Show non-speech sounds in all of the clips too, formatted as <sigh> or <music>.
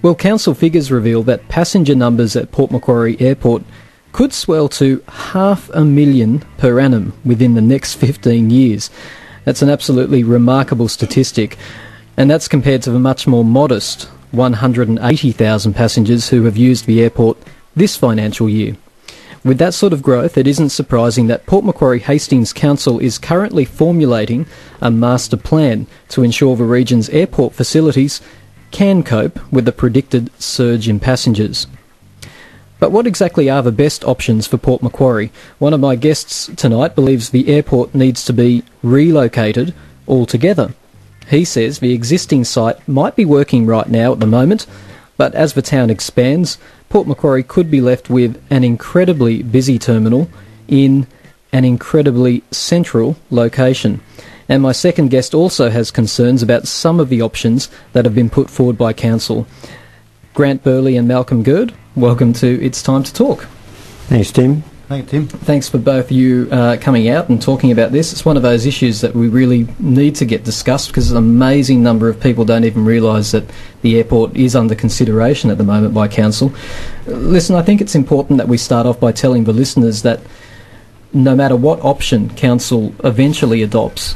Well, council figures reveal that passenger numbers at Port Macquarie Airport could swell to half a million per annum within the next <laughs> 15 years. That's an absolutely remarkable statistic, and that's compared to the much more modest 180,000 passengers who have used the airport this financial year. With that sort of growth, it isn't surprising that Port Macquarie Hastings Council is currently formulating a master plan to ensure the region's airport facilities can cope with the predicted surge in passengers. But what exactly are the best options for Port Macquarie? One of my guests tonight believes the airport needs to be relocated altogether. He says the existing site might be working right now at the moment, but as the town expands, Port Macquarie could be left with an incredibly busy terminal in an incredibly central location. And my second guest also has concerns about some of the options that have been put forward by Council. Grant Burley and Malcolm Gurd, welcome to It's Time to Talk. Thanks, Tim. Thanks, Tim. Thanks for both of you uh, coming out and talking about this. It's one of those issues that we really need to get discussed because an amazing number of people don't even realise that the airport is under consideration at the moment by council. Listen, I think it's important that we start off by telling the listeners that no matter what option council eventually adopts,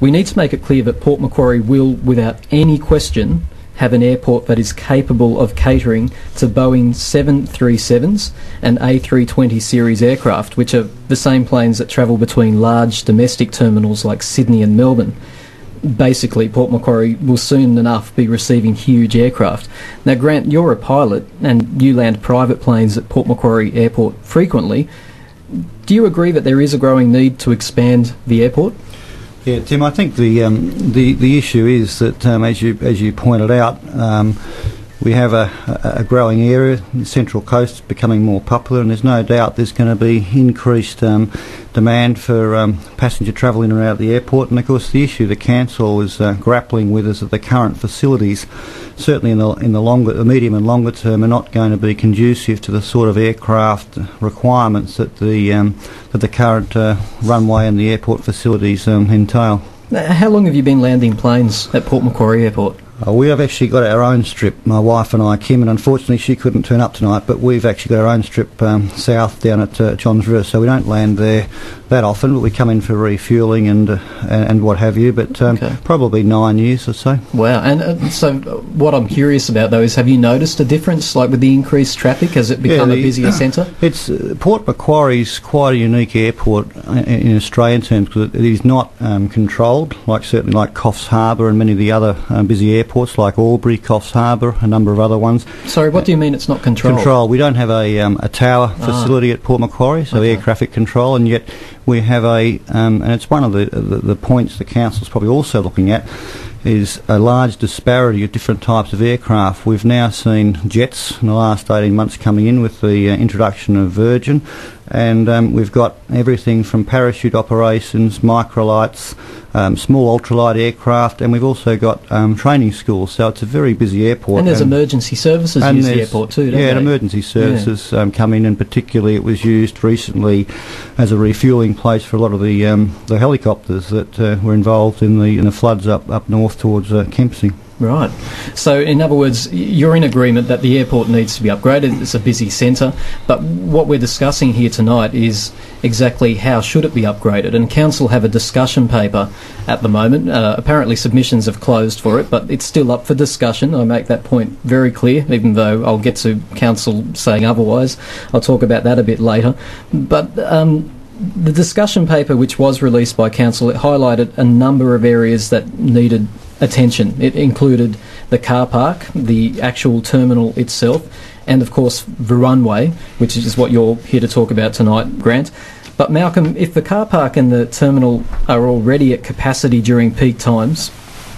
we need to make it clear that Port Macquarie will, without any question, have an airport that is capable of catering to Boeing 737s and A320 series aircraft, which are the same planes that travel between large domestic terminals like Sydney and Melbourne. Basically, Port Macquarie will soon enough be receiving huge aircraft. Now, Grant, you're a pilot and you land private planes at Port Macquarie Airport frequently. Do you agree that there is a growing need to expand the airport? Yeah, Tim. I think the um, the the issue is that, um, as you as you pointed out, um, we have a, a growing area, the Central Coast becoming more popular, and there's no doubt there's going to be increased um, demand for um, passenger travel in and out of the airport. And of course, the issue the council is uh, grappling with is that the current facilities, certainly in the in the longer, the medium and longer term, are not going to be conducive to the sort of aircraft requirements that the um, that the current uh, runway and the airport facilities um, entail. How long have you been landing planes at Port Macquarie Airport? Uh, we have actually got our own strip, my wife and I, Kim, and unfortunately she couldn't turn up tonight, but we've actually got our own strip um, south down at uh, Johns River, so we don't land there that often, but we come in for refueling and uh, and what have you, but um, okay. probably nine years or so. Wow, and uh, so what I'm curious about though is have you noticed a difference, like with the increased traffic, has it become yeah, the, a busier <clears throat> centre? It's uh, Port Macquarie's quite a unique airport uh, in Australian terms because it is not um, controlled, like certainly like Coffs Harbour and many of the other um, busy airports airports like Albury, Coffs Harbour, a number of other ones. Sorry, what do you mean it's not controlled? Control. We don't have a, um, a tower ah. facility at Port Macquarie, so okay. air traffic control, and yet we have a, um, and it's one of the, the, the points the council's probably also looking at, is a large disparity of different types of aircraft. We've now seen jets in the last 18 months coming in with the uh, introduction of Virgin, and um, we've got everything from parachute operations, microlights, um, small ultralight aircraft, and we've also got um, training schools. So it's a very busy airport. And there's and emergency services use the airport too, don't yeah, they? emergency services yeah. um, come in, and particularly it was used recently as a refuelling place for a lot of the um, the helicopters that uh, were involved in the in the floods up up north towards uh, Kempsey. Right. So, in other words, you're in agreement that the airport needs to be upgraded. It's a busy centre, but what we're discussing here tonight is exactly how should it be upgraded. And council have a discussion paper at the moment. Uh, apparently, submissions have closed for it, but it's still up for discussion. I make that point very clear, even though I'll get to council saying otherwise. I'll talk about that a bit later. But um, the discussion paper, which was released by council, it highlighted a number of areas that needed attention. It included the car park, the actual terminal itself, and of course the runway, which is what you're here to talk about tonight, Grant. But Malcolm, if the car park and the terminal are already at capacity during peak times,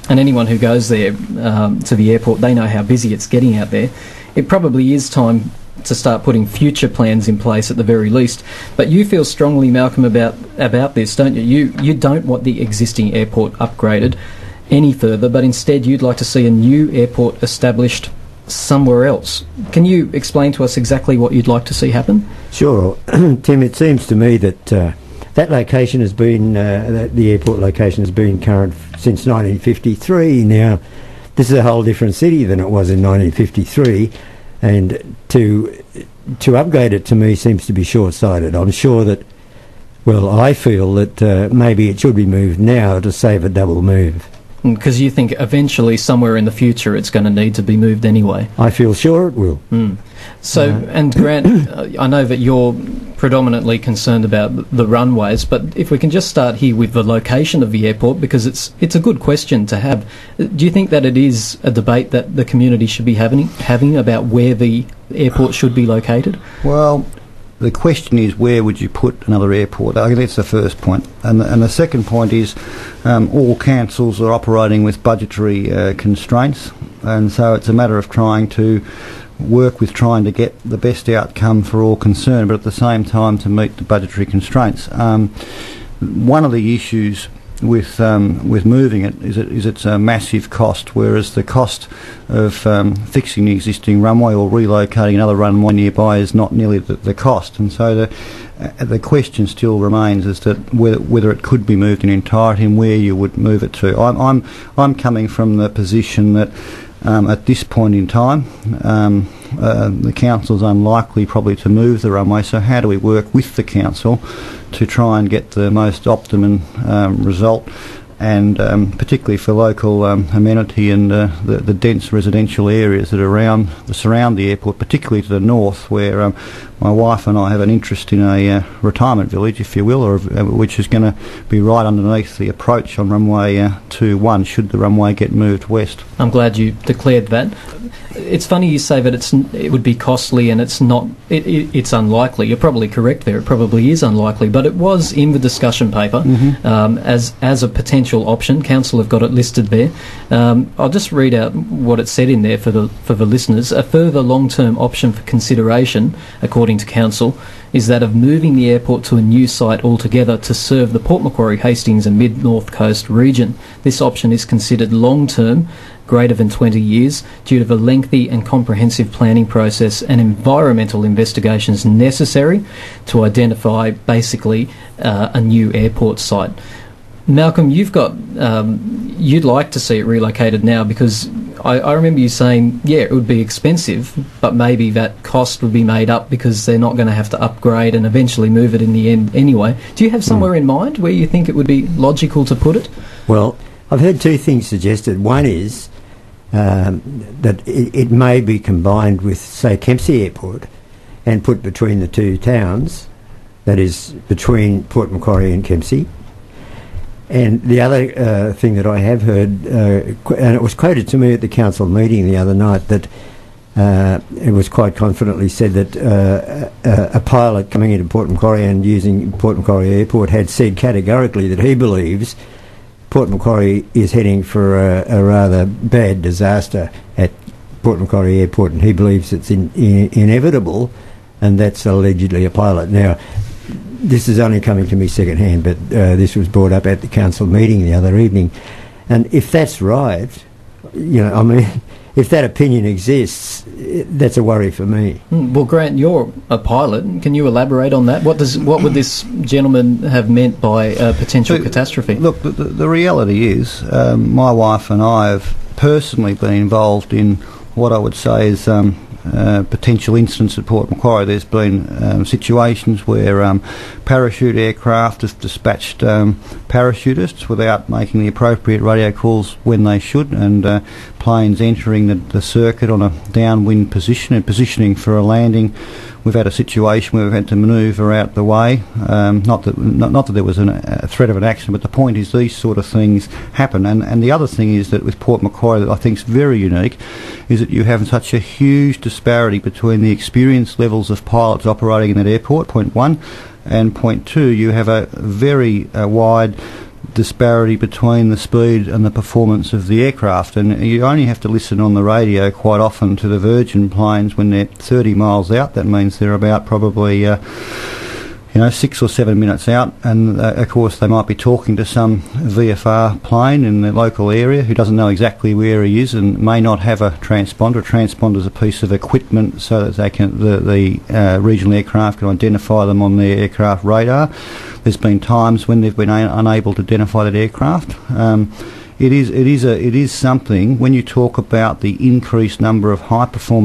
and anyone who goes there um, to the airport, they know how busy it's getting out there. It probably is time to start putting future plans in place at the very least. But you feel strongly, Malcolm, about about this, don't you? You you don't want the existing airport upgraded any further, but instead you'd like to see a new airport established somewhere else. Can you explain to us exactly what you'd like to see happen? Sure, <clears throat> Tim. It seems to me that uh, that location has been uh, that the airport location has been current since 1953. Now, this is a whole different city than it was in 1953, and to to upgrade it to me seems to be short-sighted. I'm sure that, well, I feel that uh, maybe it should be moved now to save a double move. Because you think eventually, somewhere in the future, it's going to need to be moved anyway. I feel sure it will. Mm. So, Uh, and Grant, uh, I know that you're predominantly concerned about the runways, but if we can just start here with the location of the airport, because it's it's a good question to have. Uh, Do you think that it is a debate that the community should be having having about where the airport should be located? Well, the question is where would you put another airport? I think that's the first point. And the, and the second point is um, all councils are operating with budgetary uh, constraints, and so it's a matter of trying to work with trying to get the best outcome for all concerned, but at the same time to meet the budgetary constraints. Um, one of the issues with um, with moving it is it is it's a massive cost, whereas the cost of um, fixing the existing runway or relocating another runway nearby is not nearly the, the cost, and so the uh, the question still remains as to whether whether it could be moved in entirety and where you would move it to. I'm I'm I'm coming from the position that. Um, at this point in time, um, uh, the council's unlikely probably to move the runway. So how do we work with the council to try and get the most optimum um, result, and um, particularly for local um, amenity and uh, the, the dense residential areas that around that surround the airport, particularly to the north, where um, my wife and I have an interest in a uh, retirement village, if you will, or uh, which is going to be right underneath the approach on runway uh, 21 should the runway get moved west. I'm glad you declared that. It's funny you say that it's it would be costly and it's not. It, it, it's unlikely. You're probably correct there. It probably is unlikely, but it was in the discussion paper um, as as a potential option. Council have got it listed there. Um, I'll just read out what it said in there for the for the listeners. A further long term option for consideration, according to council, is that of moving the airport to a new site altogether to serve the Port Macquarie, Hastings, and Mid North Coast region. This option is considered long term greater than 20 years due to the lengthy and comprehensive planning process and environmental investigations necessary to identify basically uh, a new airport site. Malcolm, you've got um, you'd like to see it relocated now because I, I remember you saying, yeah, it would be expensive, but maybe that cost would be made up because they're not going to have to upgrade and eventually move it in the end anyway. Do you have somewhere in mind where you think it would be logical to put it? Well, I've heard two things suggested. One is um, that it, it may be combined with, say, Kempsey Airport and put between the two towns, that is, between Port Macquarie and Kempsey. And the other uh, thing that I have heard, uh, and it was quoted to me at the council meeting the other night, that uh, it was quite confidently said that uh, a, a pilot coming into Port Macquarie and using Port Macquarie Airport had said categorically that he believes Port Macquarie is heading for a, a rather bad disaster at Port Macquarie Airport, and he believes it's in, in, inevitable, and that's allegedly a pilot. Now, this is only coming to me secondhand, but uh, this was brought up at the council meeting the other evening, and if that's right, you know, I mean, <laughs> if that opinion exists, that's a worry for me. Hmm, Well, Grant, you're a pilot. Can you elaborate on that? What does what would this gentleman have meant by a potential So, catastrophe? Look, the, the, the reality is, um, my wife and I have personally been involved in what I would say is um, uh, potential incidents at Port Macquarie. There's been um, situations where um, parachute aircraft have dispatched um, parachutists without making the appropriate radio calls when they should, and uh, planes entering the, the circuit on a downwind position and positioning for a landing. We've had a situation where we've had to manoeuvre out the way. Um, not that not, not that there was an, a threat of an accident, but the point is these sort of things happen. And and the other thing is that with Port Macquarie, that I think is very unique, is that you have such a huge disparity between the experience levels of pilots operating in that airport. Point one, and point two, you have a very uh, wide disparity between the speed and the performance of the aircraft and you only have to listen on the radio quite often to the Virgin planes when they're 30 miles out. That means they're about probably uh, you know six or seven minutes out and uh, of course they might be talking to some VFR plane in the local area who doesn't know exactly where he is and may not have a transponder a transponder is a piece of equipment so that they can the, the uh, regional aircraft can identify them on their aircraft radar there's been times when they've been a- unable to identify that aircraft. Um, it is it is a it is something when you talk about the increased number of high performing